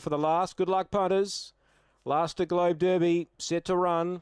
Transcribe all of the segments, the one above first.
For the last, good luck, punters. Last to Globe Derby, set to run.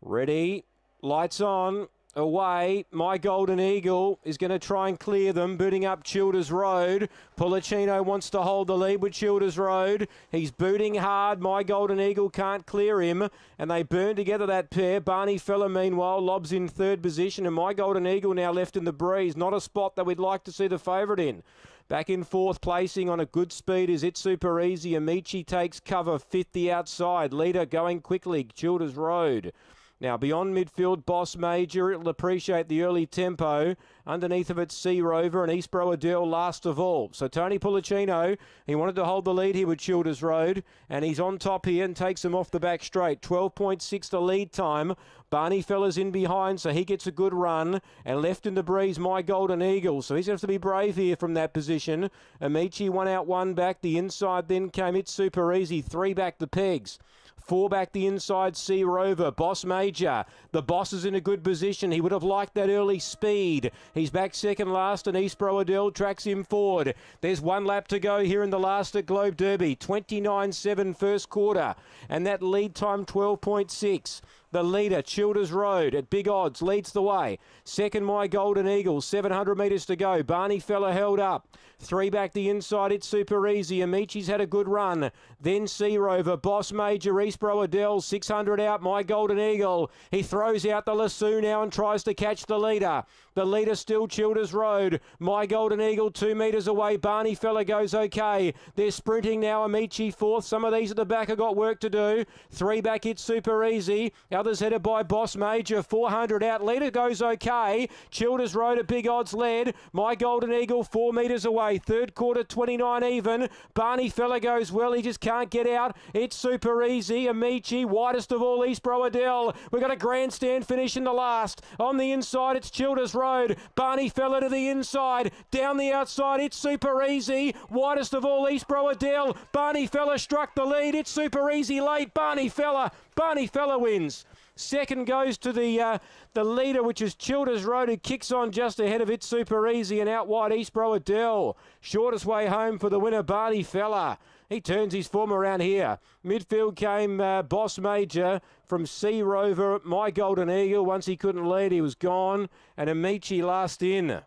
Ready, lights on, away. My Golden Eagle is going to try and clear them, booting up Childers Road. Pullicino wants to hold the lead with Childers Road. He's booting hard. My Golden Eagle can't clear him, and they burn together that pair. Barney Fella, meanwhile, lobs in third position, and My Golden Eagle now left in the breeze. Not a spot that we'd like to see the favourite in. Back in fourth placing on a good speed is It Super Easy. Ammicchi takes cover fifth the outside. Leader going quickly, Childers Road. Now, beyond midfield, Boss Major, it'll appreciate the early tempo. Underneath of it, Sea Rover and Eastbro Adele last of all. So Tony Pullicino, he wanted to hold the lead here with Childers Road, and he's on top here and takes him off the back straight. 12.6 the lead time. Barney Fella's in behind, so he gets a good run. And left in the breeze, My Golden Eagle. So he's going to have to be brave here from that position. Ammicchi one out, one back. The inside then came It Super Easy. Three back the pegs. Four back the inside, Sea Rover. Boss Major. The boss is in a good position. He would have liked that early speed. He's back second last, and Eastbro Adele tracks him forward. There's one lap to go here in the last at Globe Derby. 29.7 first quarter. And that lead time 12.6. The leader, Childers Road, at big odds, leads the way. Second, My Golden Eagle, 700 metres to go. Barney Fella held up. Three back the inside, it's super easy. Ammicchi's had a good run. Then Sea Rover, Boss Major, Eastbro Adele, 600 out, My Golden Eagle. He throws out the lasso now and tries to catch the leader. The leader still Childers Road. My Golden Eagle, two metres away. Barney Fella goes okay. They're sprinting now. Ammicchi fourth. Some of these at the back have got work to do. Three back, it's super easy. Others headed by Boss Major. 400 out. Leader goes okay. Childers Road at big odds led. My Golden Eagle four metres away. Third quarter 29 even. Barney Fella goes well. He just can't get out. It's super easy. Ammicchi, widest of all Eastbro Adele. We've got a grandstand finish in the last. On the inside, it's Childers Road. Barney Fella to the inside. Down the outside, it's super easy. Widest of all Eastbro Adele. Barney Fella struck the lead. It's super easy late. Barney Fella. Barney Fella wins. Second goes to the uh, the leader, which is Childers Road, who kicks on just ahead of it. Super easy and out wide Eastbro Adele. Shortest way home for the winner, Barney Fella. He turns his form around here. Midfield came uh, Boss Major from Sea Rover, My Golden Eagle. Once he couldn't lead, he was gone. And Ammicchi last in.